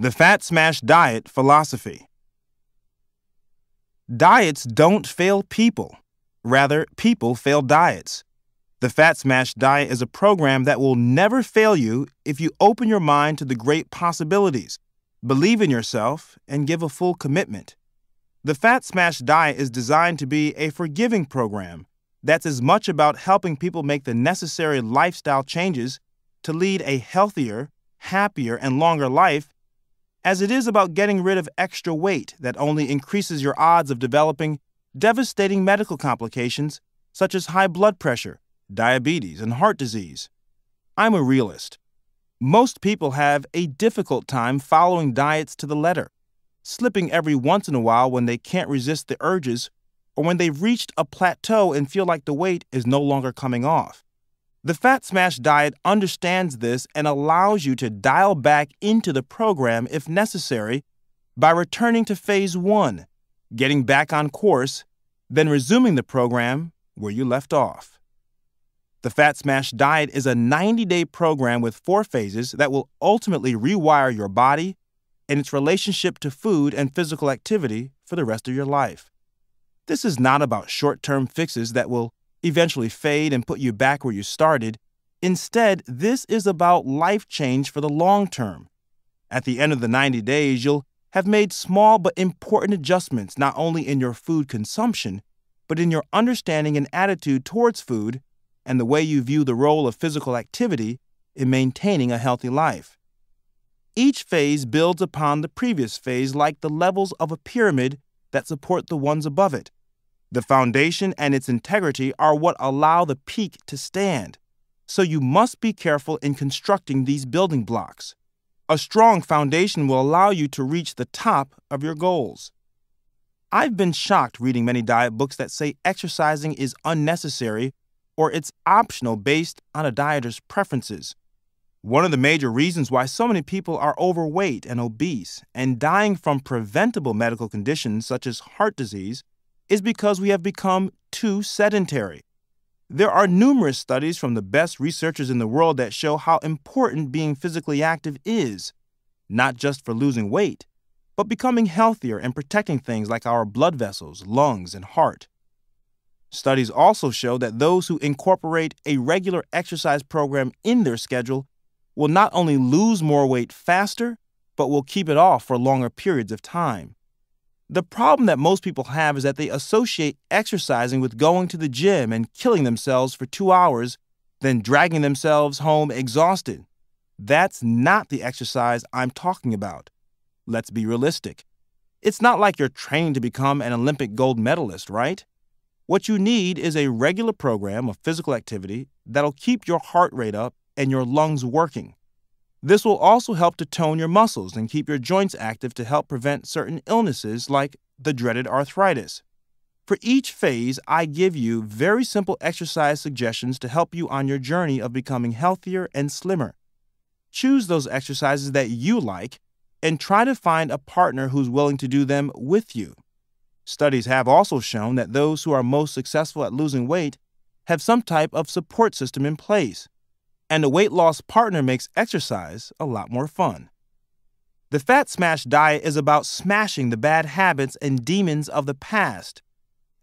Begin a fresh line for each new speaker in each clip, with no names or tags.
The Fat Smash Diet Philosophy Diets don't fail people. Rather, people fail diets. The Fat Smash Diet is a program that will never fail you if you open your mind to the great possibilities, believe in yourself, and give a full commitment. The Fat Smash Diet is designed to be a forgiving program that's as much about helping people make the necessary lifestyle changes to lead a healthier, happier, and longer life as it is about getting rid of extra weight that only increases your odds of developing devastating medical complications such as high blood pressure, diabetes, and heart disease. I'm a realist. Most people have a difficult time following diets to the letter, slipping every once in a while when they can't resist the urges or when they've reached a plateau and feel like the weight is no longer coming off. The Fat Smash diet understands this and allows you to dial back into the program if necessary by returning to phase one, getting back on course, then resuming the program where you left off. The Fat Smash diet is a 90 day program with four phases that will ultimately rewire your body and its relationship to food and physical activity for the rest of your life. This is not about short term fixes that will eventually fade and put you back where you started. Instead, this is about life change for the long term. At the end of the 90 days, you'll have made small but important adjustments not only in your food consumption, but in your understanding and attitude towards food and the way you view the role of physical activity in maintaining a healthy life. Each phase builds upon the previous phase like the levels of a pyramid that support the ones above it. The foundation and its integrity are what allow the peak to stand. So you must be careful in constructing these building blocks. A strong foundation will allow you to reach the top of your goals. I've been shocked reading many diet books that say exercising is unnecessary or it's optional based on a dieter's preferences. One of the major reasons why so many people are overweight and obese and dying from preventable medical conditions such as heart disease is because we have become too sedentary. There are numerous studies from the best researchers in the world that show how important being physically active is, not just for losing weight, but becoming healthier and protecting things like our blood vessels, lungs, and heart. Studies also show that those who incorporate a regular exercise program in their schedule will not only lose more weight faster, but will keep it off for longer periods of time. The problem that most people have is that they associate exercising with going to the gym and killing themselves for two hours, then dragging themselves home exhausted. That's not the exercise I'm talking about. Let's be realistic. It's not like you're training to become an Olympic gold medalist, right? What you need is a regular program of physical activity that'll keep your heart rate up and your lungs working. This will also help to tone your muscles and keep your joints active to help prevent certain illnesses like the dreaded arthritis. For each phase, I give you very simple exercise suggestions to help you on your journey of becoming healthier and slimmer. Choose those exercises that you like and try to find a partner who's willing to do them with you. Studies have also shown that those who are most successful at losing weight have some type of support system in place and a weight loss partner makes exercise a lot more fun. The Fat Smash diet is about smashing the bad habits and demons of the past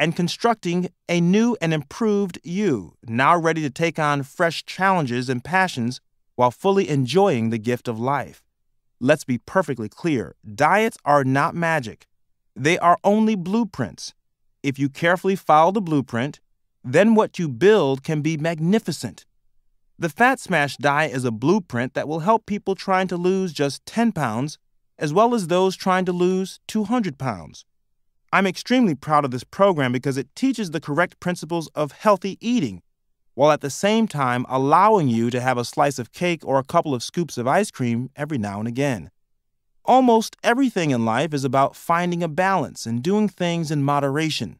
and constructing a new and improved you, now ready to take on fresh challenges and passions while fully enjoying the gift of life. Let's be perfectly clear diets are not magic, they are only blueprints. If you carefully follow the blueprint, then what you build can be magnificent. The Fat Smash diet is a blueprint that will help people trying to lose just 10 pounds, as well as those trying to lose 200 pounds. I'm extremely proud of this program because it teaches the correct principles of healthy eating, while at the same time allowing you to have a slice of cake or a couple of scoops of ice cream every now and again. Almost everything in life is about finding a balance and doing things in moderation.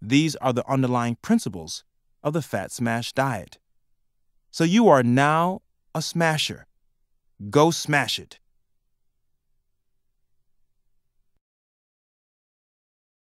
These are the underlying principles of the Fat Smash diet. So you are now a smasher. Go smash it.